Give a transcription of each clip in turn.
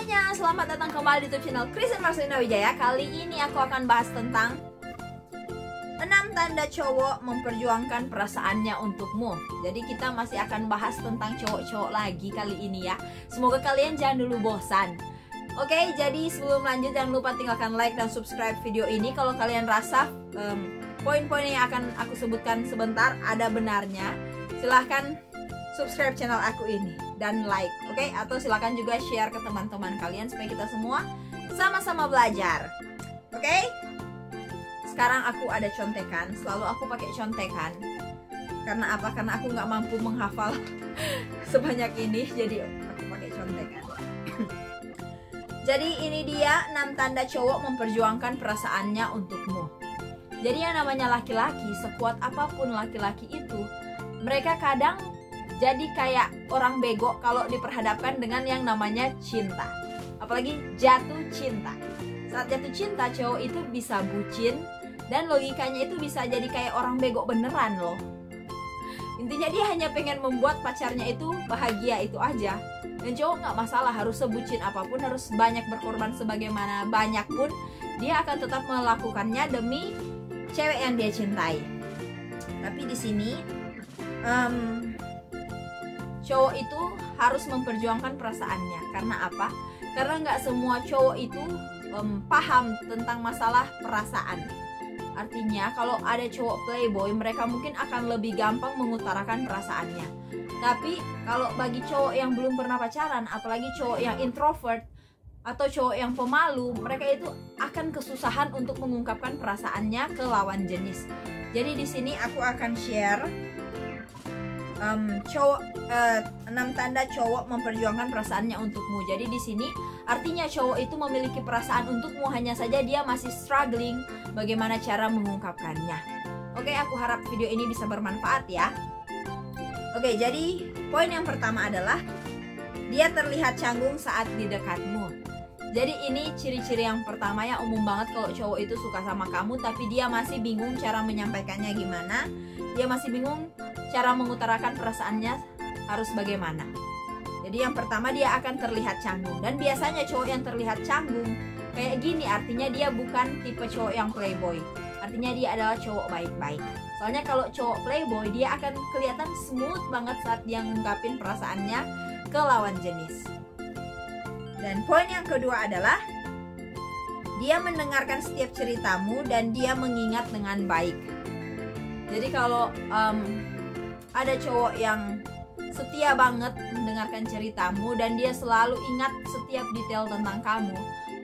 semuanya, selamat datang kembali di YouTube channel Kristen Marcelina Wijaya. Kali ini aku akan bahas tentang 6 tanda cowok memperjuangkan perasaannya untukmu. Jadi kita masih akan bahas tentang cowok-cowok lagi kali ini ya. Semoga kalian jangan dulu bosan. Oke, jadi sebelum lanjut jangan lupa tinggalkan like dan subscribe video ini. Kalau kalian rasa um, poin-poin yang akan aku sebutkan sebentar ada benarnya Silahkan subscribe channel aku ini dan like, oke? Okay? Atau silakan juga share ke teman-teman kalian supaya kita semua sama-sama belajar. Oke? Okay? Sekarang aku ada contekan, selalu aku pakai contekan. Karena apa? Karena aku nggak mampu menghafal sebanyak ini, jadi aku pakai contekan. jadi ini dia 6 tanda cowok memperjuangkan perasaannya untukmu. Jadi yang namanya laki-laki, sekuat apa pun laki-laki itu, mereka kadang jadi kayak orang bego kalau diperhadapkan dengan yang namanya cinta. Apalagi jatuh cinta. Saat jatuh cinta cowok itu bisa bucin dan logikanya itu bisa jadi kayak orang bego beneran loh. Intinya dia hanya pengen membuat pacarnya itu bahagia itu aja. Dan cowok nggak masalah harus sebucin apa pun harus banyak berkorban sebagaimana banyak pun dia akan tetap melakukannya demi cewek yang dia cintai. Tapi di sini um, cowok itu harus memperjuangkan perasaannya. Karena apa? Karena nggak semua cowok itu um, paham tentang masalah perasaan. Artinya kalau ada cowok playboy mereka mungkin akan lebih gampang mengutarakan perasaannya. Tapi kalau bagi cowok yang belum pernah pacaran apalagi cowok yang introvert atau cowok yang pemalu mereka itu akan kesusahan untuk mengungkapkan perasaannya ke lawan jenis. Jadi di sini aku akan share um, cowok uh, enam tanda cowok memperjuangkan perasaannya untukmu. Jadi di sini artinya cowok itu memiliki perasaan untukmu hanya saja dia masih struggling bagaimana cara mengungkapkannya. Oke, aku harap video ini bisa bermanfaat ya. Oke, jadi poin yang pertama adalah dia terlihat canggung saat di dekatmu. Jadi ini ciri-ciri yang pertama ya umum banget kalau cowok itu suka sama kamu tapi dia masih bingung cara menyampaikannya gimana. Dia masih bingung cara mengutarakan perasaannya harus bagaimana. Jadi yang pertama dia akan terlihat canggung dan biasanya cowok yang terlihat canggung kayak gini artinya dia bukan tipe cowok yang playboy. Artinya dia adalah cowok baik-baik. Soalnya kalau cowok playboy dia akan kelihatan smooth banget saat dia ngungkapin perasaannya ke lawan jenis. Dan poin yang kedua adalah dia mendengarkan setiap ceritamu dan dia mengingat dengan baik. Jadi kalau um, ada cowok yang setia banget mendengarkan ceritamu dan dia selalu ingat setiap detail tentang kamu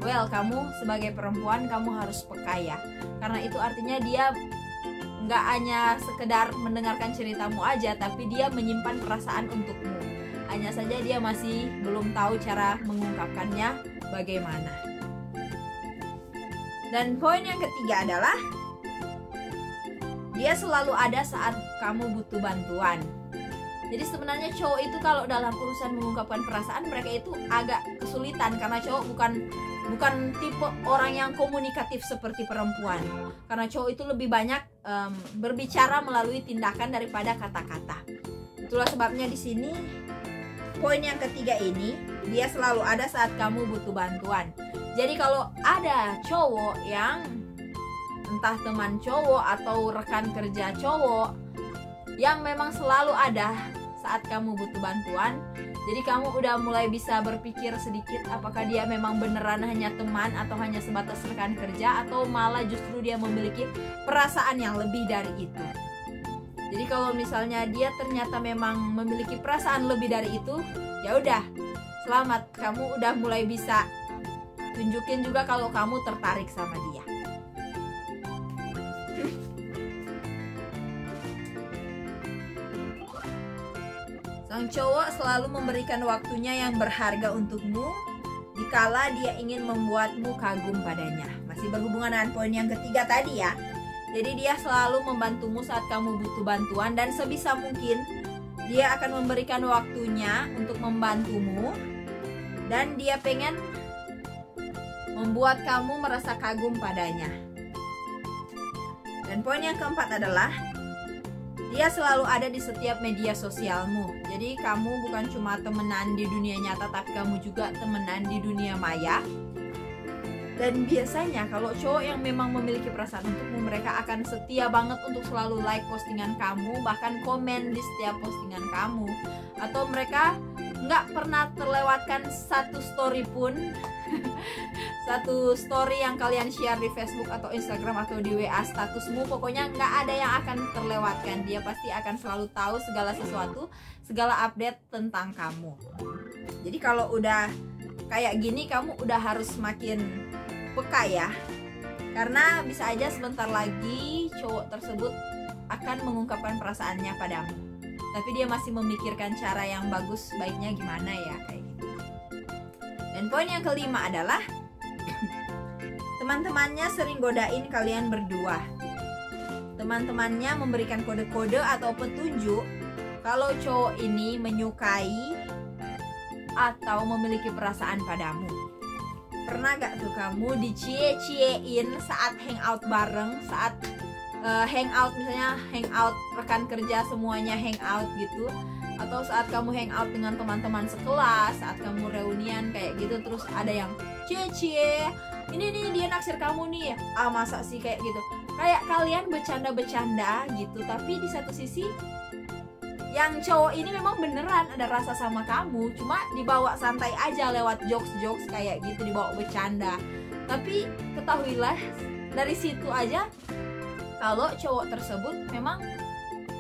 well kamu sebagai perempuan kamu harus peka ya karena itu artinya dia nggak hanya sekedar mendengarkan ceritamu aja tapi dia menyimpan perasaan untukmu hanya saja dia masih belum tahu cara mengungkapkannya bagaimana dan poin yang ketiga adalah dia selalu ada saat kamu butuh bantuan. Jadi sebenarnya cowok itu kalau dalam urusan mengungkapkan perasaan mereka itu agak kesulitan karena cowok bukan bukan tipe orang yang komunikatif seperti perempuan. Karena cowok itu lebih banyak um, berbicara melalui tindakan daripada kata-kata. Itulah sebabnya di sini poin yang ketiga ini dia selalu ada saat kamu butuh bantuan. Jadi kalau ada cowok yang entah teman cowok atau rekan kerja cowok yang memang selalu ada saat kamu butuh bantuan. Jadi kamu udah mulai bisa berpikir sedikit apakah dia memang beneran hanya teman atau hanya sebatas rekan kerja atau malah justru dia memiliki perasaan yang lebih dari itu. Jadi kalau misalnya dia ternyata memang memiliki perasaan lebih dari itu, ya udah, selamat kamu udah mulai bisa tunjukin juga kalau kamu tertarik sama dia. Sang cowok selalu memberikan waktunya yang berharga untukmu dikala dia ingin membuatmu kagum padanya. Masih berhubungan dengan poin yang ketiga tadi ya. Jadi dia selalu membantumu saat kamu butuh bantuan dan sebisa mungkin dia akan memberikan waktunya untuk membantumu dan dia pengen membuat kamu merasa kagum padanya. Dan poin yang keempat adalah dia selalu ada di setiap media sosialmu. Jadi kamu bukan cuma temenan di dunia nyata tapi kamu juga temenan di dunia maya. Dan biasanya kalau cowok yang memang memiliki perasaan untukmu mereka akan setia banget untuk selalu like postingan kamu bahkan komen di setiap postingan kamu. Atau mereka nggak pernah terlewatkan satu story pun satu story yang kalian share di Facebook atau Instagram atau di WA statusmu pokoknya nggak ada yang akan terlewatkan. Dia pasti akan selalu tahu segala sesuatu segala update tentang kamu. Jadi kalau udah kayak gini kamu udah harus makin peka ya. Karena bisa aja sebentar lagi cowok tersebut akan mengungkapkan perasaannya padamu. Tapi dia masih memikirkan cara yang bagus baiknya gimana ya kayak gitu. Dan poin yang kelima adalah teman-temannya sering godain kalian berdua. Teman-temannya memberikan kode-kode atau petunjuk kalau cowok ini menyukai atau memiliki perasaan padamu pernah gak tuh kamu dicie-ciein saat hangout bareng saat uh, hangout misalnya hangout rekan kerja semuanya hangout gitu atau saat kamu hangout dengan teman-teman sekelas saat kamu reunian kayak gitu terus ada yang cie cie ini nih dia naksir kamu nih. Ah masa sih kayak gitu. Kayak kalian bercanda-bercanda gitu tapi di satu sisi yang cowok ini memang beneran ada rasa sama kamu cuma dibawa santai aja lewat jokes-jokes kayak gitu dibawa bercanda. Tapi ketahuilah dari situ aja kalau cowok tersebut memang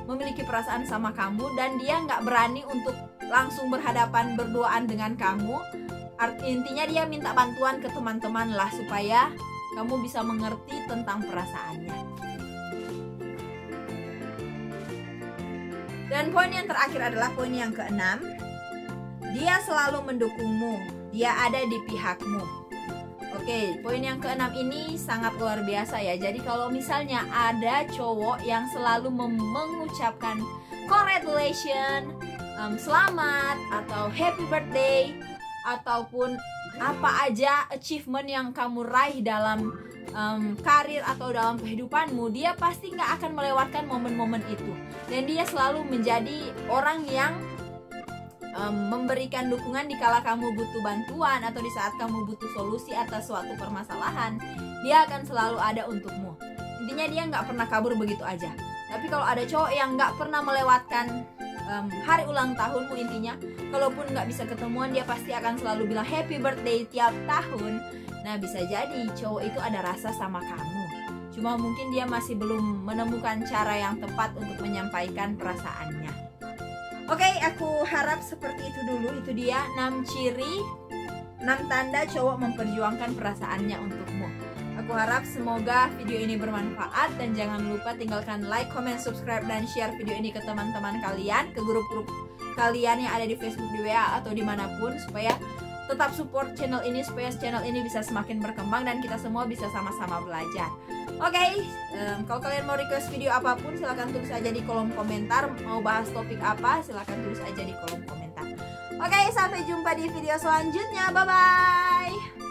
memiliki perasaan sama kamu dan dia nggak berani untuk langsung berhadapan berduaan dengan kamu intinya dia minta bantuan ke teman-teman lah supaya kamu bisa mengerti tentang perasaannya dan poin yang terakhir adalah poin yang keenam. Dia selalu mendukungmu. Dia ada di pihakmu. Oke, poin yang keenam ini sangat luar biasa ya. Jadi kalau misalnya ada cowok yang selalu mengucapkan congratulations, um, selamat atau happy birthday ataupun apa aja achievement yang kamu raih dalam um, karir atau dalam kehidupanmu, dia pasti nggak akan melewatkan momen-momen itu. Dan dia selalu menjadi orang yang um, memberikan dukungan di kala kamu butuh bantuan atau di saat kamu butuh solusi atas suatu permasalahan, dia akan selalu ada untukmu. Intinya dia nggak pernah kabur begitu aja. Tapi kalau ada cowok yang nggak pernah melewatkan um, hari ulang tahunmu intinya, kalaupun nggak bisa ketemuan dia pasti akan selalu bilang happy birthday tiap tahun. Nah bisa jadi cowok itu ada rasa sama kamu. Cuma mungkin dia masih belum menemukan cara yang tepat untuk menyampaikan perasaannya. Oke, okay, aku harap seperti itu dulu. Itu dia 6 ciri, 6 tanda cowok memperjuangkan perasaannya untukmu. Aku harap semoga video ini bermanfaat dan jangan lupa tinggalkan like, comment, subscribe dan share video ini ke teman-teman kalian, ke grup-grup kalian yang ada di Facebook, di WA atau di mana pun supaya tetap support channel ini supaya channel ini bisa semakin berkembang dan kita semua bisa sama-sama belajar. Oke, okay, um, kalau kalian mau request video apa pun silahkan tulis aja di kolom komentar. Mau bahas topik apa silahkan tulis aja di kolom komentar. Oke, okay, sampai jumpa di video selanjutnya. Bye bye.